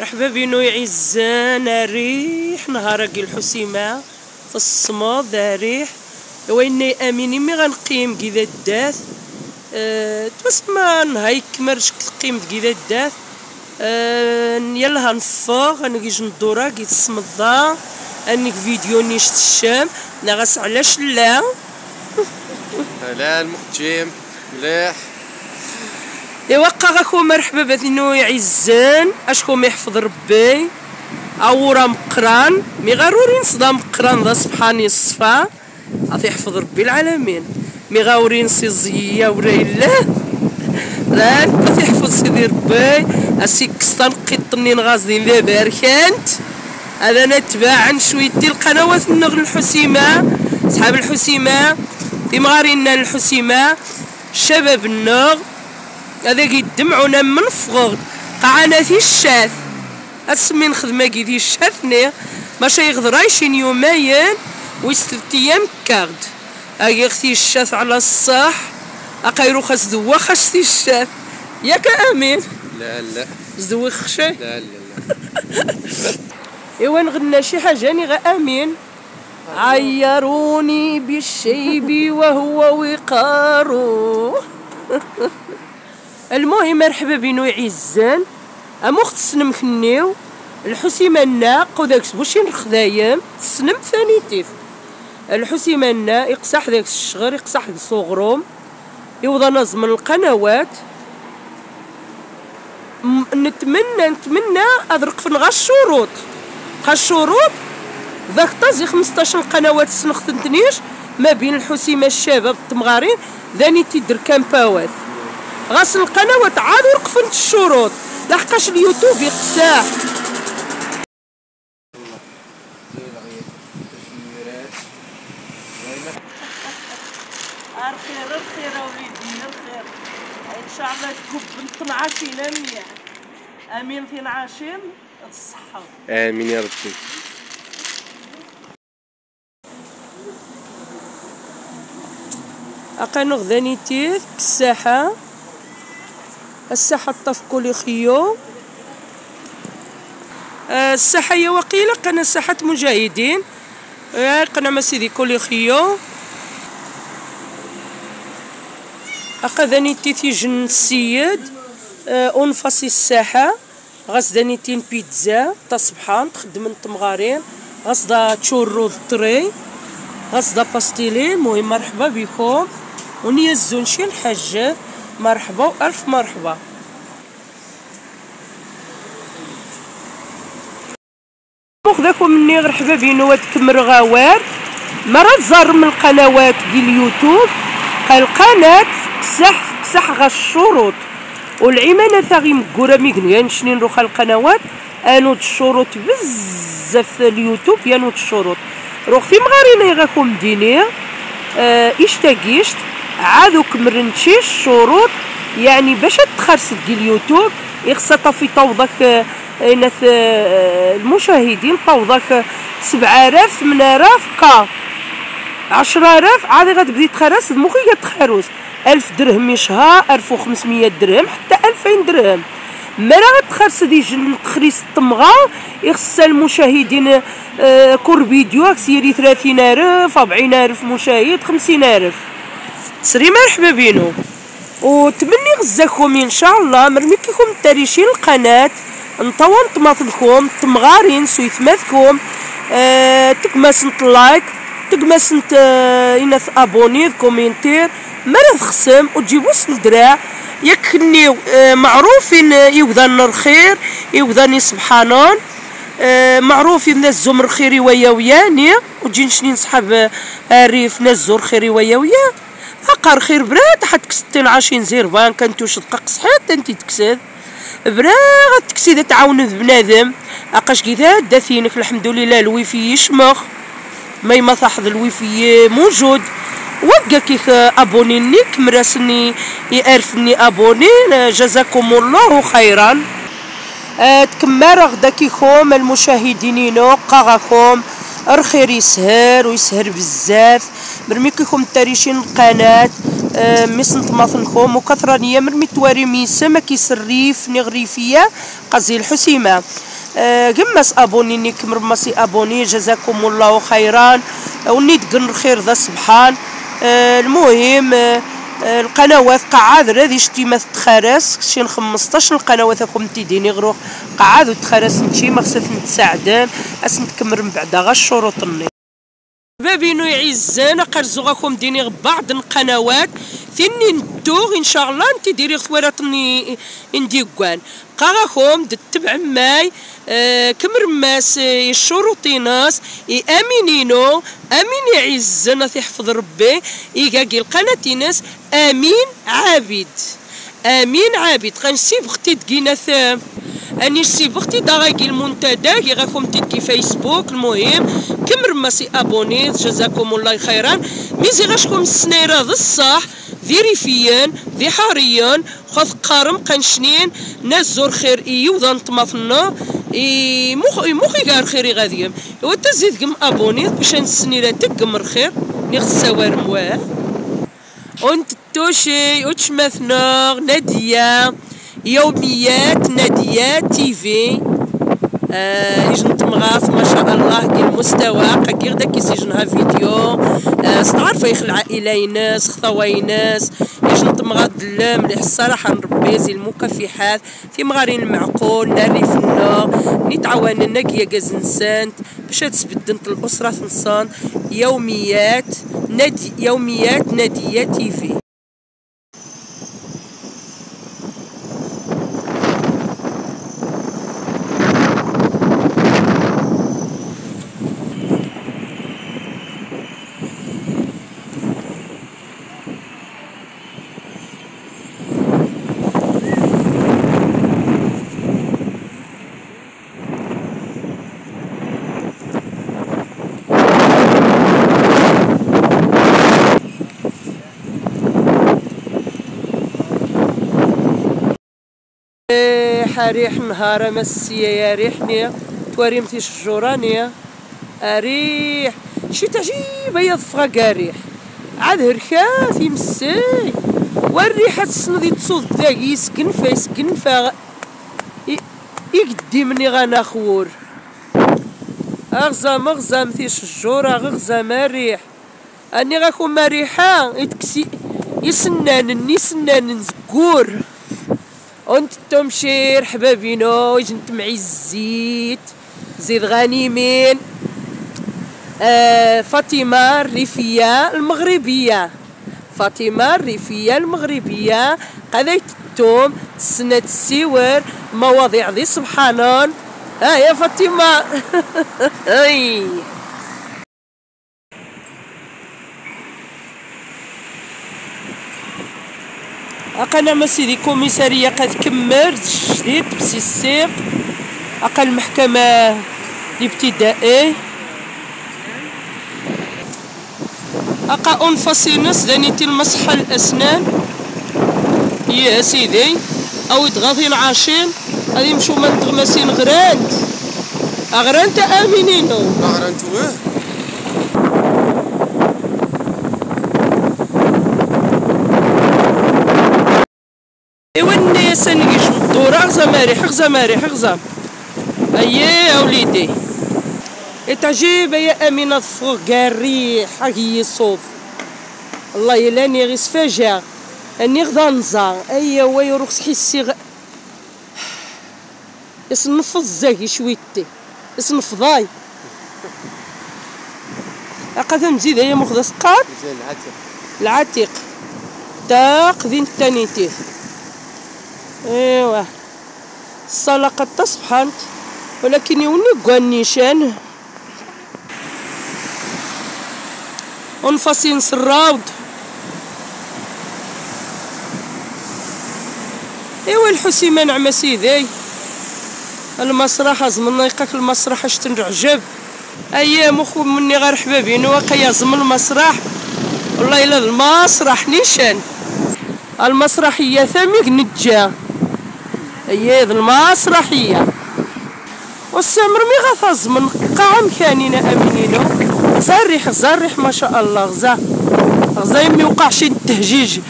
مرحبا بينو يعزان ريح نهارك الحسيمة في الصمود ريح. ويني أميني مي غنقيم كذا الداث. أه تسمى نهايك مرش قيم كذا الداث. أه يلا هنفوغ أنا كيج ندورا كي تصمدا انك فيديو نيشت الشام. نغس علاش لا؟ هلا المختيم مليح. يوقع غاكو مرحبا بثنو يعزان أشكو يحفظ ربي. أورا مقران. مي غارورين صدا مقران ذا سبحاني الصفا. غادي يحفظ ربي العالمين. مي غاورين سي زيا الله لا غادي يحفظ سيدي ربي. أسي كستان قيطني نغازدين ذا باركانت هذا نتباع شويتي القنوات النغل الحسيمة. صحاب الحسيمة. في مغارينا الحسيمة. شباب النغ. هذا يدمعونا من فغر قعنا في الشاث. اسمين خدمة كي دي الشاثني ماشي يغدر عايشين يومين ويستلت أيام كارد. أجي أختي الشاث على الصح. اقايرو خاص دوا خاصتي الشاث. ياك أمين. لا لا. زدوي خشي. لا لا لا. ايوا نغنى شي حاجة اني غا أمين. عيروني بالشيب وهو وقارو المهم مرحبا بينو يعزان امو تسنم خنيو الحسيمة الناق وداك بوشين الخدايم تسنم ثاني تيف الحسيمة الناق يقصح ذاك الشغر يقصح ذاك الصغروم يوضا نظم القنوات. نتمنى نتمنى أذرق في غا الشروط غا الشروط ذاك طازي 15 قنوات سنختنتنيش ما بين الحسيمة الشابة بالتمغارين ذاني تيدر كامباوات غاس القنوات عاد وقفنت الشروط. لحقاش اليوتيوب يقساح الخير الخير وليدي الخير إن شاء الله تكون بنت عاشين أمين. أمين في عاشين الصحة. آمين يا ربي. أقانو غداني تيث الساحة طف كولي خيو الساحة هي وقيلة قنا ساحة مجاهدين. آه، قنا مسيدي كولي خيو. أقذاني تيث يجن السيد آه، أنفاسي الساحة. غاسداني تين بيتزا. تصبحان تخدم التمغارين. غاسدا تشورو الطري. غاسدا باستيلين مهم مرحبا بكم. ونيا الزونشي الحاجة مرحبا وألف مرحبا. خذاكم مني غير حبابين وتكمر غوار مرة زار من القنوات ديال اليوتيوب. قال قناة كسح كسح غا الشروط. والعمانة ثاغي مقورة ميقن شنين روخا القنوات؟ انود الشروط بزاف اليوتيوب يانود الشروط. روخ في مغارينا يغاكم دينيا آه اشتاقيشت عادو كمرنتشي الشروط يعني باش تخرس اليوتيوب يخصها طفي طوضك ناس المشاهدين طوضك سبعة آلاف ثمانية آلاف كا عشرة آلاف عادي غتبدي تخرس مخي تخرس ألف درهم يشهى ألف وخمسمية درهم حتى ألفين درهم. مرا غتخرس دي جن تخريس الطمغة يخص المشاهدين آه كل فيديو سيري ثلاثين ألف أربعين ألف مشاهد خمسين ألف سري مرحبا بينو. وتمني غزاكم إن شاء الله مرميكيكم تاريشين القناة نطوان طماطلكم تمغارين سويت ماثكم أه تكماس لايك تكماس نت آه أبوني كومنتير. مرة خصم وتجيبو الدراع يكني آه معروفين يوذان الخير يوذان سبحانون. آه معروفين ناس زمر خيري ويا وياني. وتجي نشني نصحاب الريف ناس زور خيري ويا ويا. أقار خير براد حد كستين عاشين زير بان كنتو شدقق صحيت انتي تكسد. برا تكسيد تعاون بنادم. أقاش كذا داثينك الحمد لله الويفي يشمخ ما يما تاخذ الويفي موجود. وقا كيف ابونيني كمراسني يعرفني أبوني جزاكم الله خيرا. أه تكمل غدا كيكم المشاهدين قاغاكم الخير يسهر ويسهر بزاف. مرمي كيكم تاريشين القناة آه ميسن طماطنكم وكثرة نيا مرمي تواري ميسا ما كيسريف نغريفية قزي الحسيمة. آه، قماس ابونيني كمر ماسي أبوني جزاكم الله خيرا ونيت قن خير ذا سبحان. آه، المهم آه، آه، القنوات قعاد رادي شتيمة تخارس. شين 15 القنوات اكم تيديني غروح قعاد تخارس نتشي ما خصت نتساعدن اس نتكمر من بعد غا الشروط الني بابينو يعزنا قرزوغاكم ديني بعض القنوات. ثني نتوغ إن شاء الله انت ديري خواراتني انديقوان قاغاكم تتبع ماي آه كمر ماس آه، الشروطي ناس امينينو آمين يعزنا يحفظ ربي. يقاقي القناة ناس آمين عابد. آمين عابد. غنسيب أختي تقينا ثام اني سيب أختي داغاكي المنتدى غاكم تدي فيسبوك المهم كمر ماسي ابونيت جزاكم الله خيرا ميزي غاشكم السنيرة ذا الصح ذي حاريا خذ قارم قنشنين ناس زور خير ايو ذا نطمطنا اي مخ مخي قار خيري غاديم وتزيد كم ابونيت باش نسنيرة تقمر خير نغس سوار مواه انت توشي وتشمثنا نادية يوميات نادية تيفي آه يجن تمغاث ما شاء الله كي المستوى قاكي غدا كي سيجنها فيديو. آه ستعرفوا يخ العائلة يناس خطاوة يناس. يجن تمغاث دلام مليح الصراحة نربي زي المكافحات. في مغارين المعقول ناري فنا نتعاون ناقيا كاز نسانت. باش تسبدنت الأسرة نصان يوميات نادي يوميات نادية تيفي حريح نهار مسية يا ريحني توريمتي شجورانية أريح شي تعجيب يا ضفغا قاريح عاد هركات يمسي والريحة السنة تصوض ذاك يسكن فا يسكن فا يقدي مني غانا خور. أغزام أغزام في شجورة غغزام الريح أني غاكون مريحة. يتكسي يسنان يسنان زكور وانت تمشير حبابينو جنت معي الزيت. زيد غنيمين آه فاطمة الريفية المغربية. فاطمة الريفية المغربية. قضيت التوم سنة السيور مواضيع ذي سبحانون ها يا فاطمة. أقل مسيدي كوميسارية قد كمرت جديد بسي السيق أقل المحكمة الابتدائي أقا أنفاسينس دانيتي المصحة الأسنان. يا سيدي أو يتغاثين عاشين غادي يمشو من تغمسين غراند أغرانت آمنينو أغرانت واه ايوا الناس اللي يشدوا غزا مريح غزا مريح غزا اييه يا وليدي. تعجيب يا أمينة الفوق قاري حقي الصوف الله يلاني غير سفاجع أني غدا نزار. ايوا ويروح حسي غ... يصنف الزاكي شويتي يصنف ضاي. أقدم نزيد هي سقاط زين العتيق. العتيق. تاق ذين التانيتيه ايوا الصلاة قد تصبحت ولكن يوني قوان نيشان انفصين سراود. ايوا الحسيمة نعم سيدي المسرح زمن يقاك المسرح اش تنعجب أيام أخو مني غير حبابي نواقع يزم المسرح. والله إلا المسرح نيشان. المسرحية ثميك نجا. هي المسرحية. والسمر مي غاثاز من قاع مكانينا أمينينو. زريح زريح ما شاء الله غزا غزا يمي وقع شي التهجيج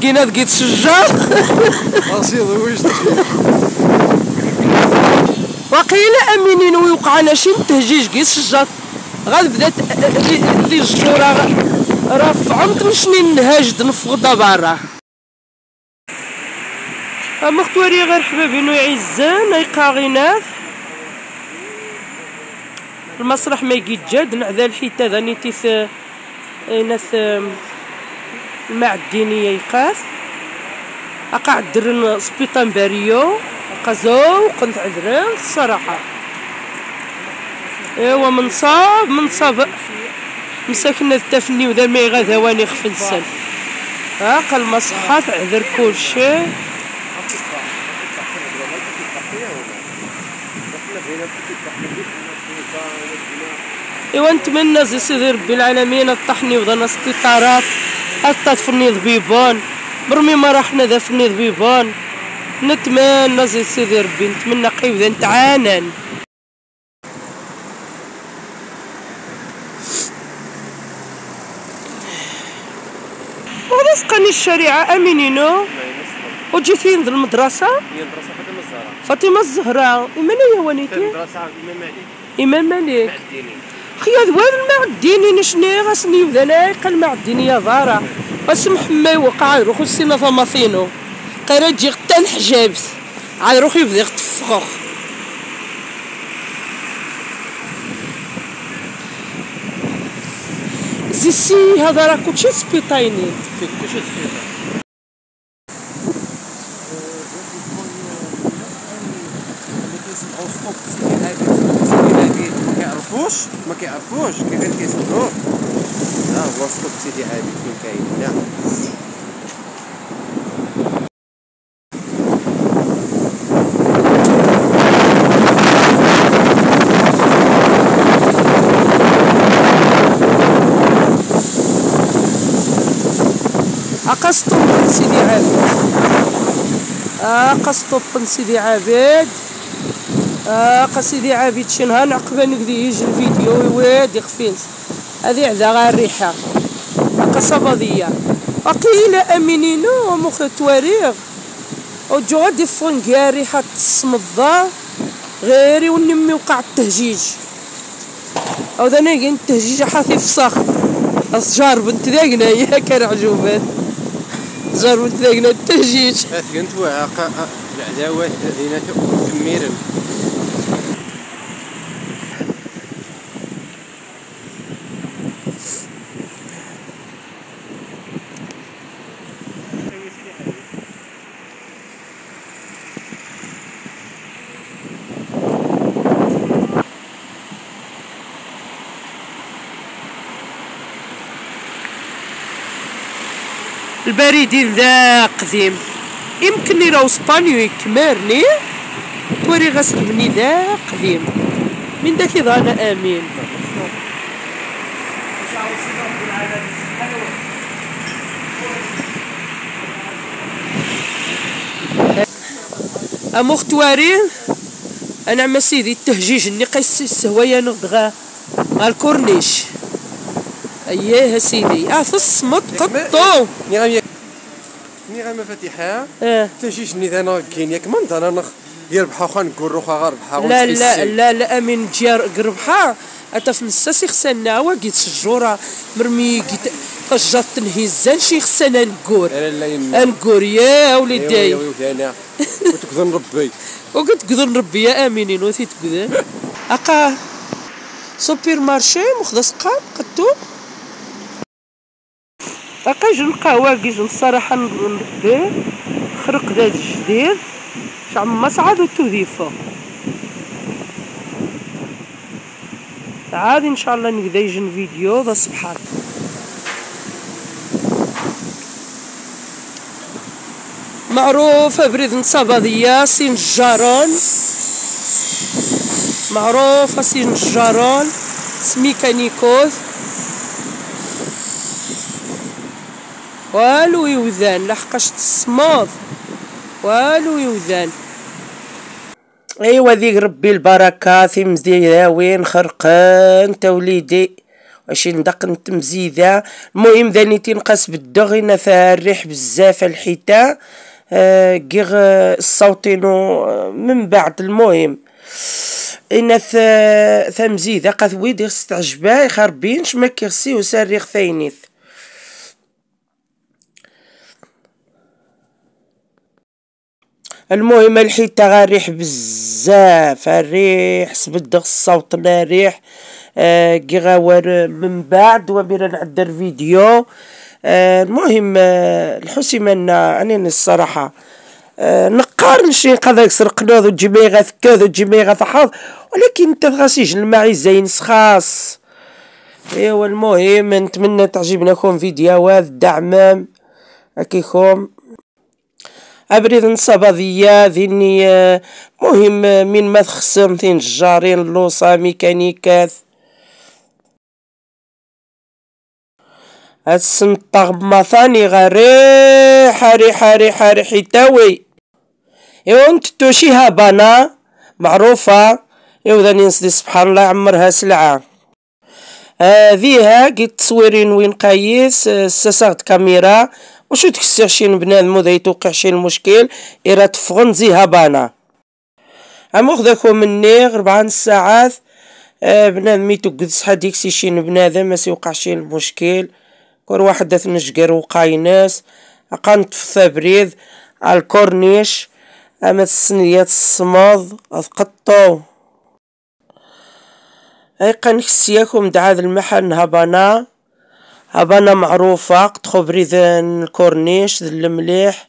كينا شجار رصيد وش اقيلا امينين ويوقع لنا شي تهجيج كي سجات غاد بدات ذي الجورة راه فعمت مشني نهاجد نفقد برا. مختوري غير حبابي نو يعزان يقا غيناث المسرح ما يجد نعذا الحيتة ذا نيتيث ناس المعدينية يقاس اقع درن سبيطان باريو قزو قنت عذرن الصراحة إيوا منصاب منصاب مساكن التفني وذا ما يغاثواني خفنسن ها قال مصحف عذر كل شيء. ايوا نتمنى زي سيدي ربي العالمين الطحني طرف حتى تفني ضبيبان برمي ما رحنا ذا فني ضبيبان نتمنى زي سيدي ربي نتمنى قيب ذا نتعانن. ورزقني الشريعة أمينينو وجيتين ذا المدرسة هي المدرسة؟ فاطمة الزهراء ونيتي المدرسة إمام مالك. خيا ذوال المعديني نشني غاسني وذا قال المعديني يا ضارة. اسم حماي وقع يروح السينا ثماثينو قرا تجي غتا الحجابت عاد روح يبدا يتفخخ زيسي هذا راه كلشي سبيطايني. في كل شيء سبيطار ما كيعرفوش ما كيعرفوش كيفاش كيسمعوه آه هو ستوب سيدي عابد فين كاين؟ نعم قصطب بن سيدي عابد. قصطب بن سيدي عابد. آه قصيدي عابد شنها نعقبه نقدي يجي الفيديو ويواد يخفينس هذه عذا غير الريحة. قصبة ذيا أقيلة أمينينو مخ تواريغ وجو غادي فونكيا ريحة الصمضة غيري ونمي وقع التهجيج. أو ذا ناقين التهجيج حاثي فصخ أصجار بنت ذاقنا يا كان عجوبات زار بنت ذاقنا التهجيج. أثقنت وعاق العداوات الذين تميرا البريد ذا قديم. يمكن يراو اسبانيو يكمرني توري غسل بني ذا قديم. من ذاك أنا آمين. امو تواري. أنا عم سيدي التهجيج اني قيس السهوية نغدغا الكورنيش أييه سيدي. آه في الصمت قطو. ني غام ني غام فاتحة آه. تجيش ني ذا كاين ياك من أنا نخ يربحا خا نقول روخا غربحا لا لا لا لا أمين جير قربحا أتا في نساسي خسنا واقيت الجورة مرمي قيت فجات تنهزان شي خسنا نقور. نقور يا وليداي أنا وتكذن ربي وقلت قذن ربي يا امينين وثيت قذن أقا سوبر مارشي مخدس قام قدو. أقا يجي القهوة كيجي الصراحة نبدي خرق ذا الجديد شعب مصعد وتوذيفه عادي إن شاء الله نقدر يجي الفيديو ذا صبحات معروفة بريد نصابة سين الجارون معروفة سين الجارون سميكانيكوز والو يوذان لحقاش تصمود والو يوذان أيوا ذيك ربي البركة في مزياوين خرقان توليدي. واش ندق نت مزيدة المهم ذاني تنقص بالدغ فيها الريح بزاف الحيتة آه، كيغ الصوتينو من بعد المهم. إن ثمزيده قد ويدي استعجبا يخربينش ما كيرسي وساري خثينيث المهم الحيتة غاريح بزاف الريح سبد الصوت ريح. آه كي من بعد وبينا نعدر فيديو آه المهم آه الحسيمة أنا الصراحة آه نقارن شي قضاك سرقنوذ وتجيبي غا ثكاذ وتجيبي غا ولكن أنت تغاسيج الماعي زين سخاص. ايوا المهم نتمنى تعجبناكم فيديوهات دعمام هكيكم أبريد نصابضية ذيني مهم من ما تخسر ثين جارين لوصا ميكانيكات هاد السنطاغ بمثاني غريحة ريحة ريحة ريحيتاوي ايوا انت توشي هابانا معروفة ايوا ذاني نسدي سبحان الله عمرها سلعة هذيها قيت تصويرين وين قايس ساساغت كاميرا وشو تكسر شي بنادم وذا يتوقع شي المشكل إرا تفغن زي هبانا أموخ ذاكو مني ربعة ساعات آه بنادم يتوقد صحا ديكسي شي بنادم ما سيوقع شي المشكل كل واحد نشقر وقاي ناس أقانت في ثابريد الكورنيش أما السنيات الصماد أثقطو أي قنكسياكم دعاد المحل هبانا هبانا معروفة قد بريذان الكورنيش ذا المليح.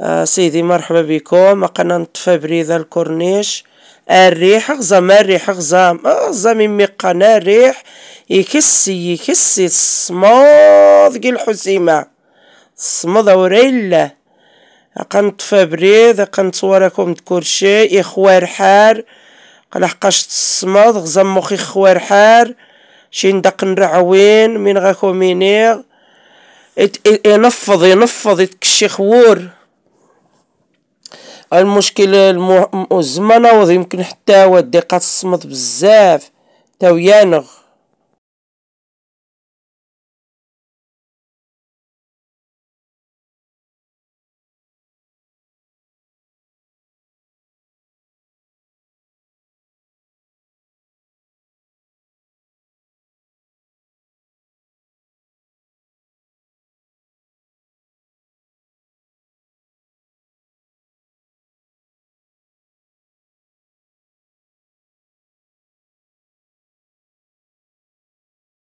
آه سيدي مرحبا بكم. قنا نطفى بريذا الكورنيش. الريح غزام الريح غزام غزام ميمي قنا الريح. يكسي يكسي الصمود كي الحسيمة الصمود وريلا قنطفى بريد قنتصوركم شيء إخوار حار. قلحقاش الصمود غزام مخي خوار حار. شي ندق نرعوين من غاكو مينيغ ينفض ينفض يتكشي خور. المشكل الزمن يمكن حتى هو الدقة الصمت بزاف تاويانغ.